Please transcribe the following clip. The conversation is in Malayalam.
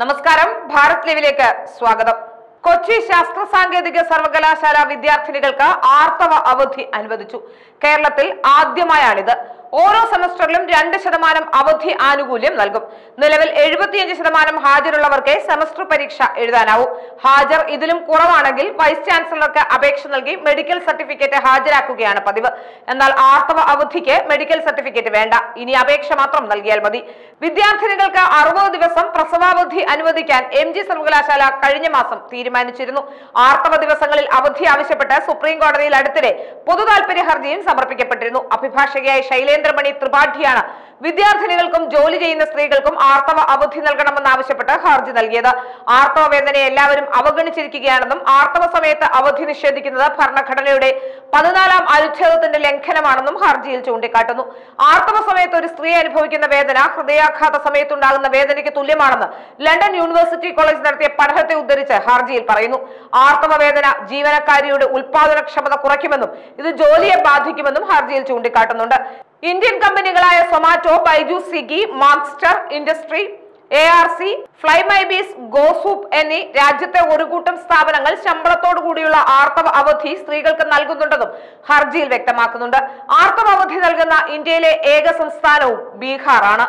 നമസ്കാരം. ഭാരത് ലീവിലേക്ക് സ്വാഗതം. കൊച്ചി ശാസ്ത്ര സാങ്കേതിക സർവകലാശാല വിദ്യാർത്ഥിനികൾക്ക് ആർത്തവ അവധി അനുവദിച്ചു. കേരളത്തിൽ ആദ്യമായാണിത്. ഓരോ സെമസ്റ്ററിലും രണ്ട് ശതമാനം അവധി ആനുകൂല്യം നൽകും. നിലവിൽ എഴുപത്തിയഞ്ച് ശതമാനം ഹാജരുള്ളവർക്ക് സെമസ്റ്റർ പരീക്ഷ എഴുതാനാവൂ. ഹാജർ ഇതിലും കുറവാണെങ്കിൽ വൈസ് ചാൻസലർക്ക് അപേക്ഷ നൽകി മെഡിക്കൽ സർട്ടിഫിക്കറ്റ് ഹാജരാക്കുകയാണ് പതിവ്. എന്നാൽ ആർത്തവ അവധിക്ക് മെഡിക്കൽ സർട്ടിഫിക്കറ്റ് വേണ്ട. ഇനി അപേക്ഷ മാത്രം നൽകിയാൽ മതി. വിദ്യാർത്ഥിനികൾക്ക് അറുപത് ദിവസം പ്രസവാവധി അനുവദിക്കാൻ എം ജി സർവകലാശാല കഴിഞ്ഞ മാസം തീരുമാനിച്ചിരുന്നു. ആർത്തവ ദിവസങ്ങളിൽ അവധി ആവശ്യപ്പെട്ട് സുപ്രീം കോടതിയിൽ അടുത്തിടെ പൊതു താൽപര്യ ഹർജിയും സമർപ്പിക്കപ്പെട്ടിരുന്നു. അഭിഭാഷകയായി അഭിഭാഷകയായ ശൈലേന്ദ്രമണി ത്രിപാഠിയാണ്. വിദ്യാർത്ഥിനികൾക്കും ജോലി ചെയ്യുന്ന സ്ത്രീകൾക്കും ആർത്തവ അവധി നൽകണമെന്ന് ആവശ്യപ്പെട്ട് ഹർജി നൽകിയത്. ആർത്തവ വേദനയെ എല്ലാവരും അവഗണിച്ചിരിക്കുകയാണെന്നും ആർത്തവ സമയത്ത് അവധി നിഷേധിക്കുന്നത് ഭരണഘടനയുടെ പതിനാലാം അനുച്ഛേദത്തിന്റെ ലംഘനമാണെന്നും ഹർജിയിൽ ചൂണ്ടിക്കാട്ടുന്നു. ആർത്തവ സമയത്ത് ഒരു സ്ത്രീ അനുഭവിക്കുന്ന വേദന ഹൃദയാഘാത സമയത്തുണ്ടാകുന്ന വേദനയ്ക്ക് തുല്യമാണെന്ന് ലണ്ടൻ യൂണിവേഴ്സിറ്റി കോളേജ് നടത്തിയ പഠനത്തെ ഉദ്ധരിച്ച് ഹർജിയിൽ പറയുന്നു. ആർത്തവ വേദന ജീവനക്കാരിയുടെ ഉൽപാദനക്ഷമത കുറയ്ക്കുമെന്നും ഇത് ജോലിയെ ബാധിക്കുമെന്നും ഹർജിയിൽ ചൂണ്ടിക്കാട്ടുന്നുണ്ട്. ഇന്ത്യൻ കമ്പനികളായ സൊമാറ്റോ ബൈജു സിഗി മാക്സ്റ്റർ ഇൻഡസ്ട്രി എ ആർ സി ഫ്ലൈമൈബീസ് ഗോസൂപ്പ് എന്നീ രാജ്യത്തെ ഒരു കൂട്ടം സ്ഥാപനങ്ങൾ ശമ്പളത്തോടു കൂടിയുള്ള ആർത്തവ അവധി സ്ത്രീകൾക്ക് നൽകുന്നുണ്ടെന്നും ഹർജിയിൽ വ്യക്തമാക്കുന്നുണ്ട്. ആർത്തവ അവധി നൽകുന്ന ഇന്ത്യയിലെ ഏക സംസ്ഥാനവും ബീഹാറാണ്.